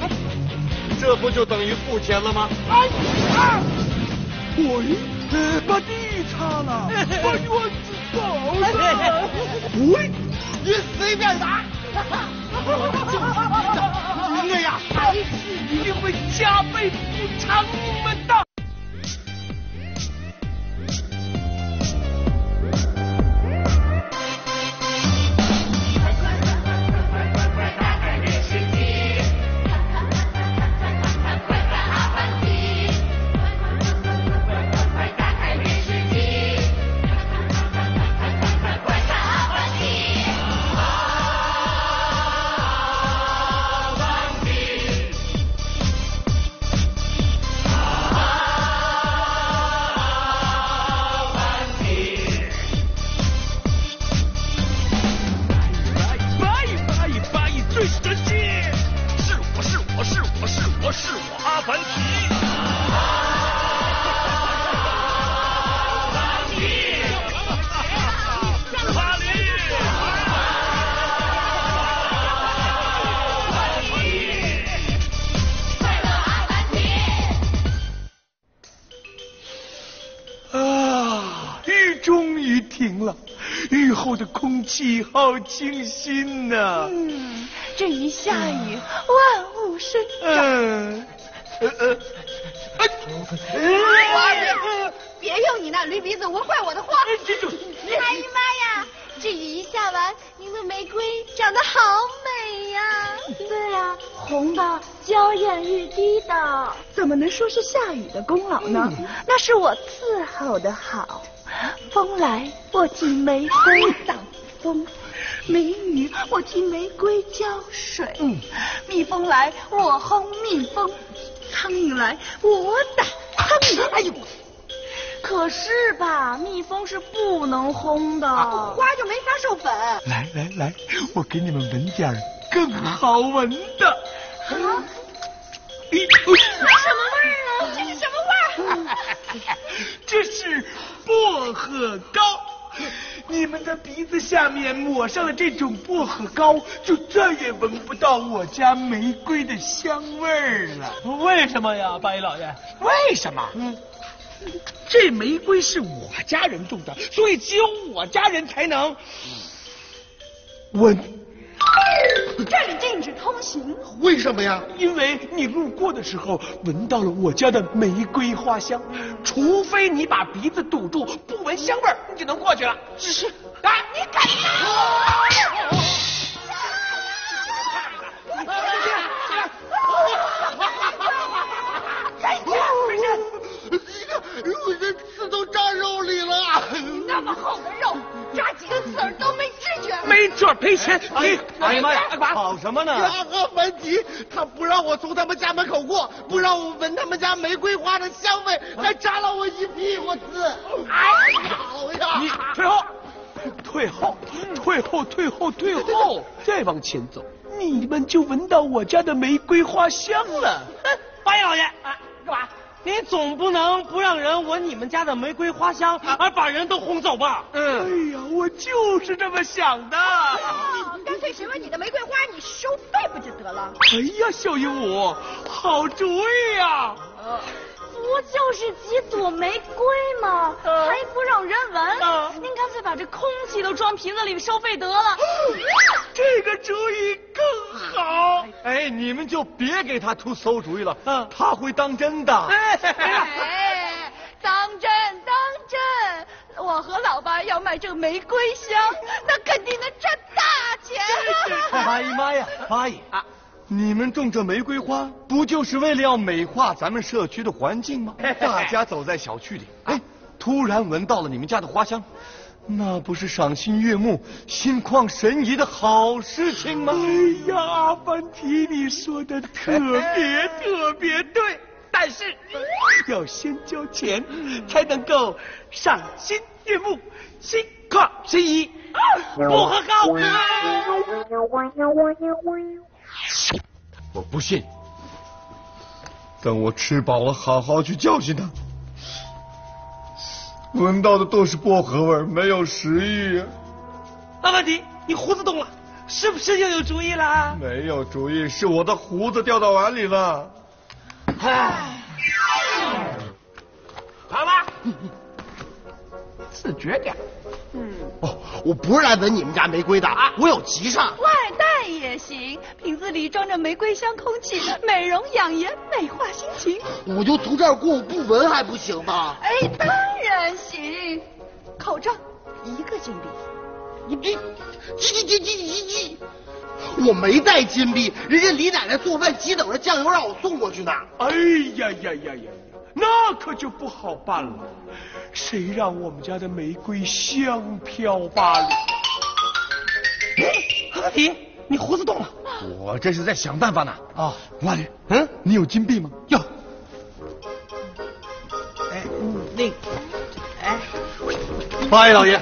这不就等于付钱了吗？哎啊！喂，把地擦了，把院子扫了。喂，你随便打。赢 了呀！一定会加倍补偿你们的。空气好清新呐。嗯，这一下雨，万物生长。嗯，呃呃，哎，别用你那驴鼻子闻坏我的花。哎呀妈呀！这雨一下完，您的玫瑰长得好美呀。对呀，红的娇艳欲滴的。怎么能说是下雨的功劳呢？那是我伺候的好。风来，我替玫瑰挡风；美女，我替玫瑰浇水。嗯蜜蜂来，我轰蜜蜂；苍蝇来，我打苍蝇。哎呦，可是吧，蜜蜂是不能轰的，花就没法授粉。来来来，我给你们闻点更好闻的。啊？什么味儿啊？这是什么味儿？这是。薄荷膏，你们的鼻子下面抹上了这种薄荷膏，就再也闻不到我家玫瑰的香味儿了。为什么呀，八一老爷？为什么？嗯，这玫瑰是我家人种的，所以只有我家人才能闻。这里禁止通行。为什么呀？因为你路过的时候闻到了我家的玫瑰花香，除非你把鼻子堵住不闻香味儿，你就能过去了。只是，啊，你敢来！我这刺都扎肉里了。那么厚的肉，扎几个刺儿都没。没准赔钱。哎，哎呀妈呀，跑什么呢？阿凡提，他不让我从他们家门口过，不让我闻他们家玫瑰花的香味，还扎了我一屁股刺。哎呀！你退后，退后，退后，退后，退后，再往前走，你们就闻到我家的玫瑰花香了。总不能不让人闻你们家的玫瑰花香，而把人都轰走吧？嗯。哎呀，我就是这么想的。干脆谁闻你的玫瑰花，你收费不就得了？哎呀，小鹦鹉，好主意呀！不就是几朵玫瑰吗？还不让人闻？您干脆把这空气都装瓶子里收费得了。这个主意更好。哎，你们就别给他出馊主意了，他会当真的。哎，当真当真，我和老八要卖这玫瑰香，那肯定能赚大钱。阿姨妈呀，阿姨啊。你们种这玫瑰花，不就是为了要美化咱们社区的环境吗？大家走在小区里，哎，突然闻到了你们家的花香，那不是赏心悦目、心旷神怡的好事情吗？哎呀，阿凡提，你说的特别特别对，但是要先交钱，才能够赏心悦目、心旷神怡。薄荷膏。我不信，等我吃饱了，好好去教训他。闻到的都是薄荷味没有食欲。老板迪，你胡子动了，是不是又有主意了？没有主意，是我的胡子掉到碗里了。哎，好吧，自觉点。嗯，哦，我不是来闻你们家玫瑰的啊，我有急事。外带也行，瓶子里装着玫瑰香空气，美容养颜，美化心情。我就从这儿过，我不闻还不行吗？哎，当然行。口罩一个金币。你你你你你你你！我没带金币，人家李奶奶做饭急等着酱油让我送过去呢。哎呀呀呀呀呀，那可就不好办了。谁让我们家的玫瑰香飘罢了？阿迪，你胡子动了。我这是在想办法呢。啊，阿迪，嗯，你有金币吗？有。哎，那，哎，八爷老爷。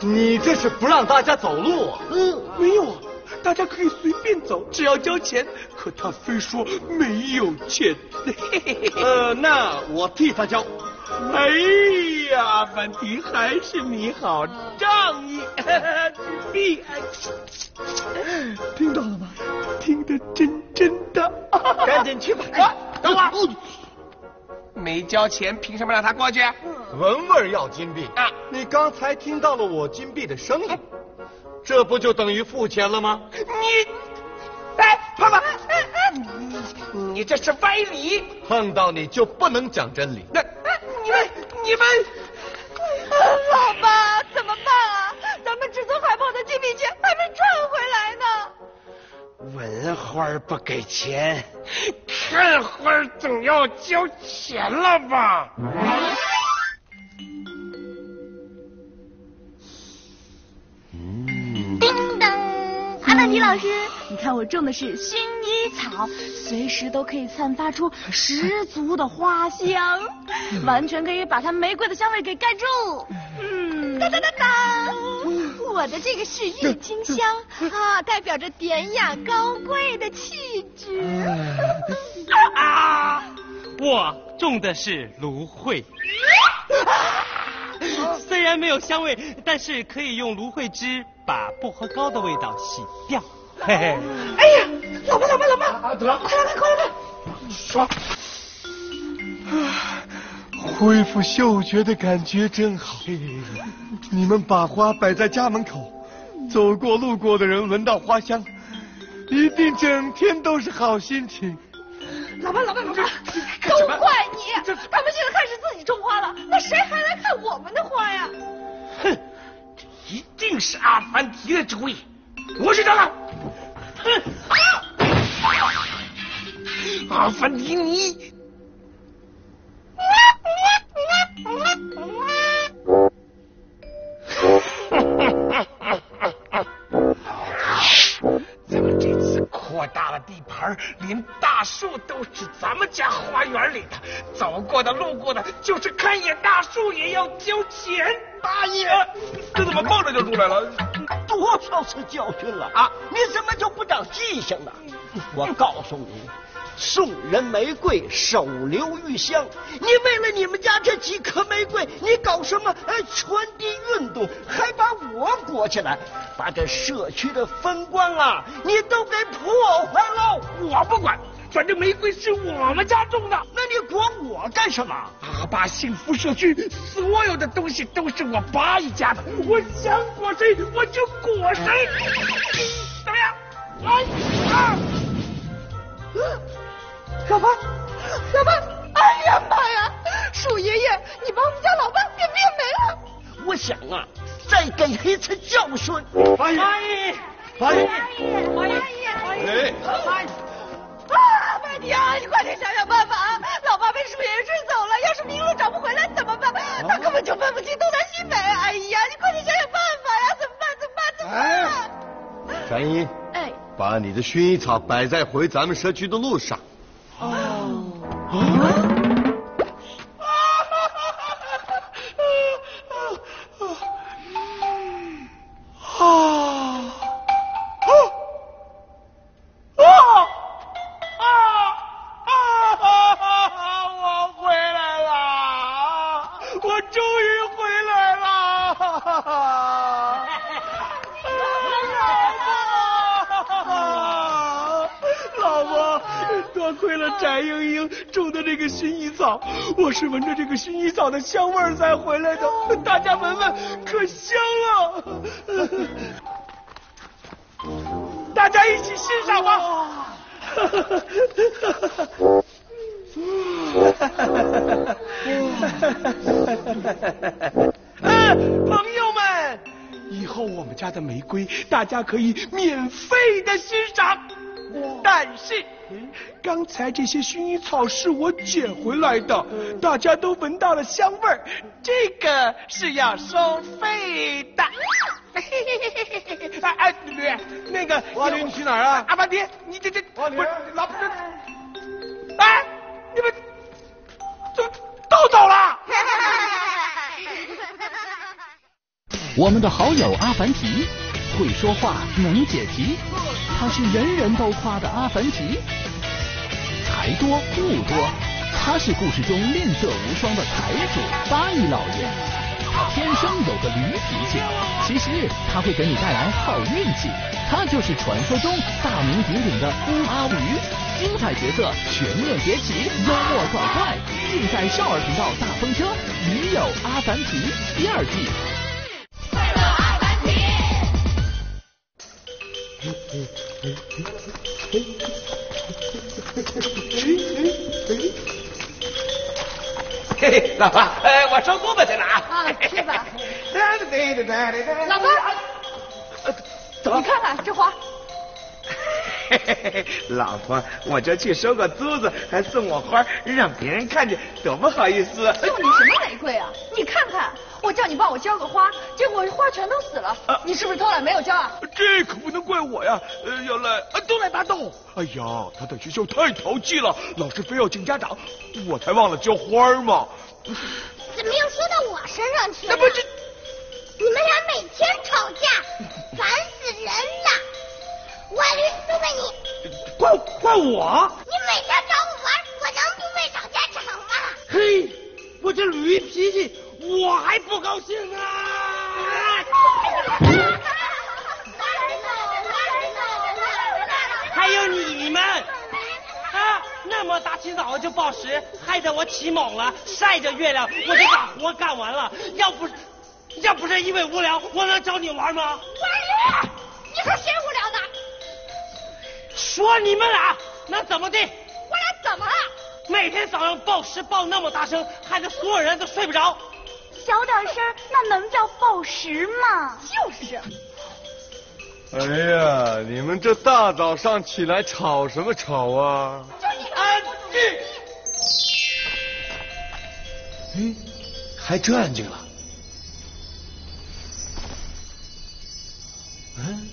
你这是不让大家走路？嗯，没有啊，大家可以随便走，只要交钱。可他非说没有钱。呃，那我替他交。哎呀，范迪还是你好仗义。你 听到了吗？听得真真的。赶紧去吧。哎，等会儿。没交钱，凭什么让他过去？文文要金币啊！你刚才听到了我金币的声音，这不就等于付钱了吗？你，哎，胖子，你你这是歪理！碰到你就不能讲真理。那，你们你们，老爸怎么办啊？咱们制作海报的金币钱还没赚回来呢。文花不给钱，看花总要交钱了吧？叮当，阿曼迪老师，你看我种的是薰衣草，随时都可以散发出十足的花香，完全可以把它玫瑰的香味给盖住。嗯，当当当当，我的这个是郁金香啊，代表着典雅高贵的气质。啊，我种的是芦荟。虽然没有香味，但是可以用芦荟汁把薄荷膏的味道洗掉。嘿嘿。哎呀，老爸老爸老爸，得，快来看快来看，爽！恢复嗅觉的感觉真好。你们把花摆在家门口，走过路过的人闻到花香，一定整天都是好心情。老爸，老爸，老爸，都怪你！他们现在开始自己种花了，那谁还来看我们的花呀？哼，这一定是阿凡提的主意！我去找他！哼！阿凡提，你。咱们这次扩大了地盘，连大树都是咱们家花园里的，走过的、路过的，就是看一眼大树也要交钱。大爷，这怎么蹦着就出来了？多少次教训了啊！你怎么长记性呢？我告诉你。送人玫瑰，手留余香。你为了你们家这几颗玫瑰，你搞什么呃传递运动，还把我裹起来，把这社区的风光啊，你都给破坏了。我不管，反正玫瑰是我们家种的，那你管我干什么？阿爸幸福社区所有的东西都是我八一家的，我想裹谁我就裹谁。哎啊！老爸，老爸！哎呀妈呀！鼠爷爷，你把我们家老爸给变没了！我想啊，再给他一次教训。阿姨，阿姨，阿姨，阿姨，阿姨，哎，阿姨！啊，麦迪啊，你快点想想办法啊！老爸被鼠爷爷追走了，要是迷路找不回来怎么办？他根本就分不清东南西北。哎呀，你快点想想办法呀！怎么办？怎么办？怎么办？山一，哎，把你的薰衣草摆在回咱们社区的路上。哦。啊！亏了翟英英种的这个薰衣草，我是闻着这个薰衣草的香味儿才回来的。大家闻闻，可香了！大家一起欣赏吧。朋友们，以后我们家的玫瑰大家可以免费的欣赏。但是，刚才这些薰衣草是我捡回来的，大家都闻到了香味儿，这个是要收费的。哎哎，对，那个王林，你去哪儿啊？阿巴爹，你这这，王林，老婆，哎，你们怎么都走了？我们的好友阿凡提会说话，能解题，他是人人都夸的阿凡提。财多物多，他是故事中吝啬无双的财主八一老爷。他天生有个驴脾气，其实他会给你带来好运气。他就是传说中大名鼎鼎的乌阿驴。精彩角色全面迭起，幽默搞怪，尽在少儿频道大风车《驴友阿凡提》第二季。嘿嘿，老婆，哎，我收饽饽去了啊！啊，去吧。老婆，怎么？你看看这花。嘿嘿嘿，老婆，我就去收个珠子，还送我花，让别人看见多不好意思。送你什么玫瑰啊？你看看，我叫你帮我浇个花，结果花全都死了。你是不是偷懒没有浇啊？这可不能怪我呀！呃，原来都来大豆。哎呀，他在学校太淘气了，老师非要请家长，我才忘了浇花嘛。怎么又说到我身上去了？那不这，你们俩每天吵架，烦死人了！我驴都给你，怪怪我？你每天找我玩，我能不被吵架吵吗？嘿，我这驴脾气，我还不高兴啊！还有你们啊，那么大清早就报时，害得我起猛了，晒着月亮我就把活干完了。要不要不是因为无聊，我能找你玩吗？玩驴，你说谁无聊呢？说你们俩那怎么的？我俩怎么了？每天早上报时报那么大声，害得所有人都睡不着。小点声，那能叫报时吗？就是。哎呀，你们这大早上起来吵什么吵啊？安静。哎，还真安静了。嗯。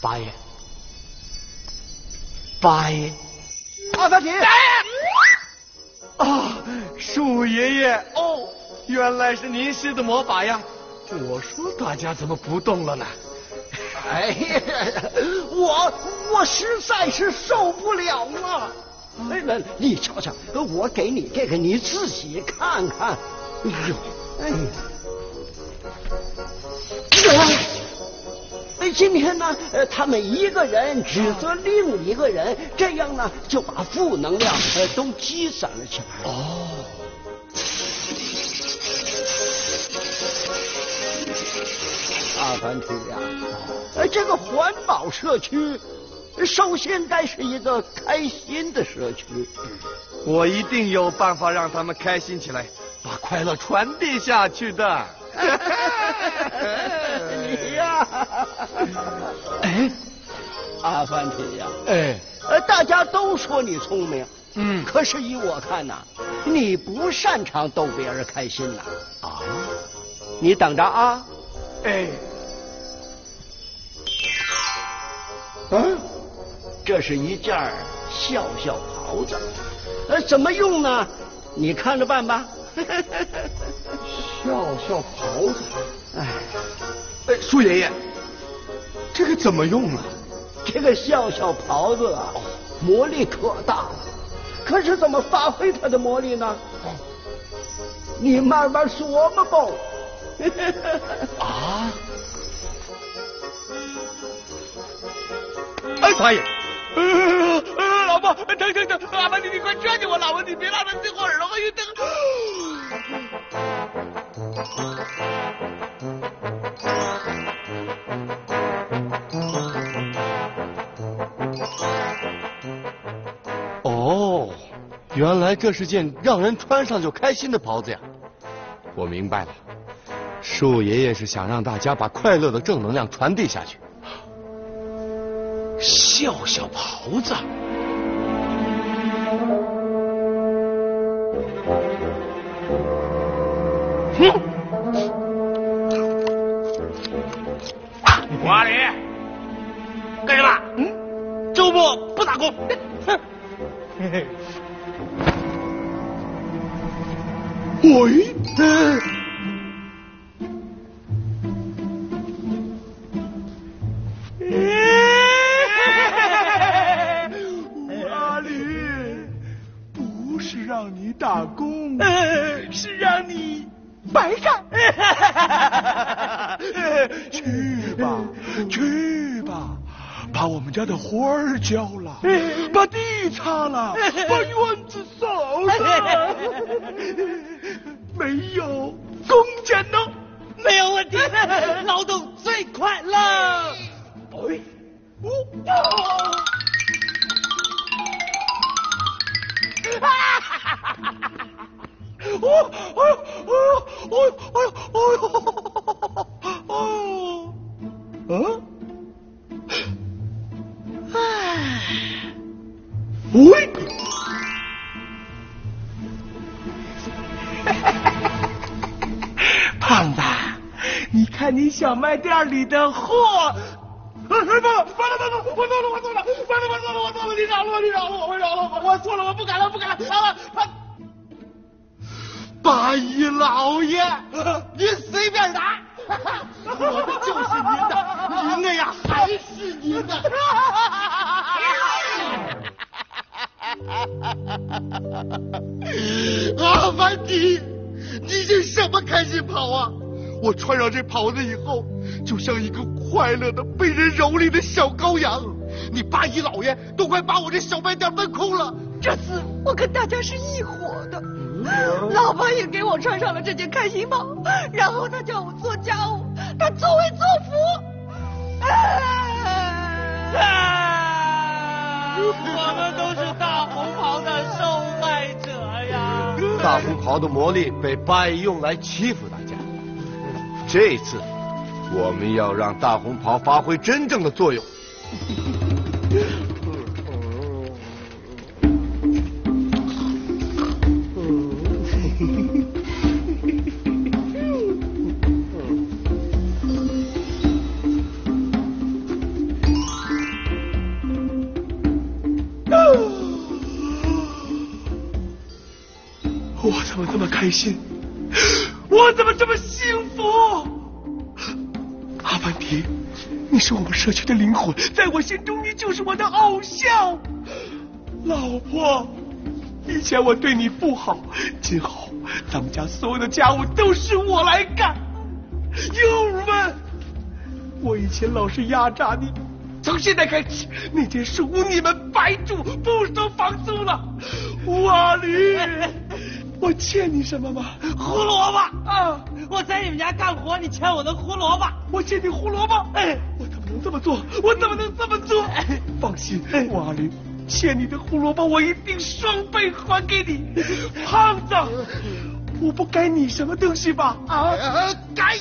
八爷，八爷，阿凡提，啊，树爷爷，哦，原来是您施的魔法呀！我说大家怎么不动了呢？哎呀，我我实在是受不了了！哎，来，你瞧瞧，我给你这个，你自己看看。哎呦，哎！今天呢，呃，他们一个人指责另一个人，这样呢，就把负能量呃都积攒了起来。哦，阿凡提呀，呃，这个环保社区，首先该是一个开心的社区。我一定有办法让他们开心起来，把快乐传递下去的。哎，阿凡提呀，哎，呃，大家都说你聪明，嗯，可是依我看呐，你不擅长逗别人开心呐。啊，你等着啊，哎，嗯，这是一件笑笑袍子，呃，怎么用呢？你看着办吧。笑笑袍子，哎，哎，苏爷爷，这个怎么用啊？这个笑笑袍子啊，魔力可大了，可是怎么发挥它的魔力呢？你慢慢琢磨吧。啊！哎，大爷，呃，老婆，疼疼疼！阿妈，你，你快劝劝我，老婆，你别让他最后耳朵还有疼。原来这是件让人穿上就开心的袍子呀！我明白了，树爷爷是想让大家把快乐的正能量传递下去。笑笑袍子。阿里，干什么？嗯，周末不打工。哼。喂。阿里，不是让你打工，是让你白干。去吧，去吧，把我们家的花儿浇了，把地擦了，把院子扫了。没有工钱呢？没有问题，劳动最快乐。哎，哦。哈哈哈哈哈哈！哦哦哦哦哦胖子，你看你小卖店里的货。哎，放了，放了，放了，我错了，我错了，放了，我错了，我错了，你饶了我，你饶了我，我饶了我，我错了，我不敢了，不敢了，好了，八一老爷，您随便拿，我的就是您的，您的呀还是您的。阿凡提，你这什么开心袍啊？我穿上这袍子以后，就像一个快乐的被人蹂躏的小羔羊。你八一老爷都快把我这小卖店闷空了。这次我跟大家是一伙的，老婆也给我穿上了这件开心袍，然后他叫我做家务，他作威作福。我们都是大红袍的受！大红袍的魔力被八爷用来欺负大家，这次我们要让大红袍发挥真正的作用。我怎么这么开心？我怎么这么幸福？阿凡提，你是我们社区的灵魂，在我心中你就是我的偶像。老婆，以前我对你不好，今后咱们家所有的家务都是我来干。幼儿们，我以前老是压榨你，从现在开始，那间树屋你们白住，不收房租了。瓦里。我欠你什么吗？胡萝卜啊！我在你们家干活，你欠我的胡萝卜。我欠你胡萝卜。哎，我怎么能这么做？我怎么能这么做？放心，我阿林，欠你的胡萝卜我一定双倍还给你。胖子，我不该你什么东西吧？啊，该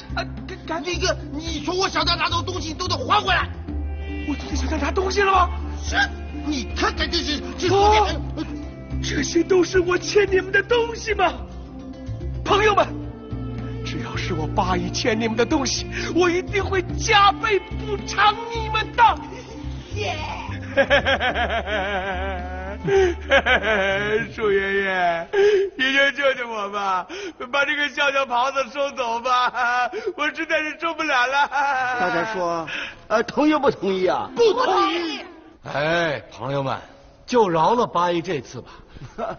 该那个，你从我想要拿到东西都得还回来。我昨天想要拿东西了吗？是，你看看这是这昨天。这些都是我欠你们的东西吗？朋友们，只要是我八一欠你们的东西，我一定会加倍补偿你们的。耶！树爷爷，你就救救我吧，把这个笑笑袍子收走吧，我实在是受不了了。大家说，呃，同意不同意啊？不同意。哎，朋友们。就饶了八一这次吧。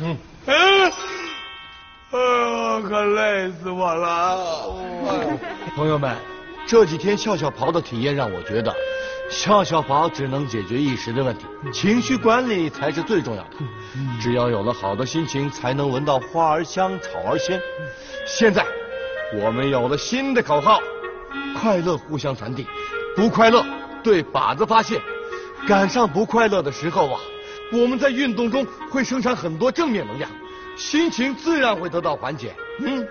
嗯。哎呦，可累死我了！朋友们，这几天笑笑跑的体验让我觉得，笑笑跑只能解决一时的问题，情绪管理才是最重要的。只要有了好的心情，才能闻到花儿香，草儿鲜。现在，我们有了新的口号：快乐互相传递，不快乐对靶子发泄。赶上不快乐的时候啊，我们在运动中会生产很多正面能量。心情自然会得到缓解。嗯，耶，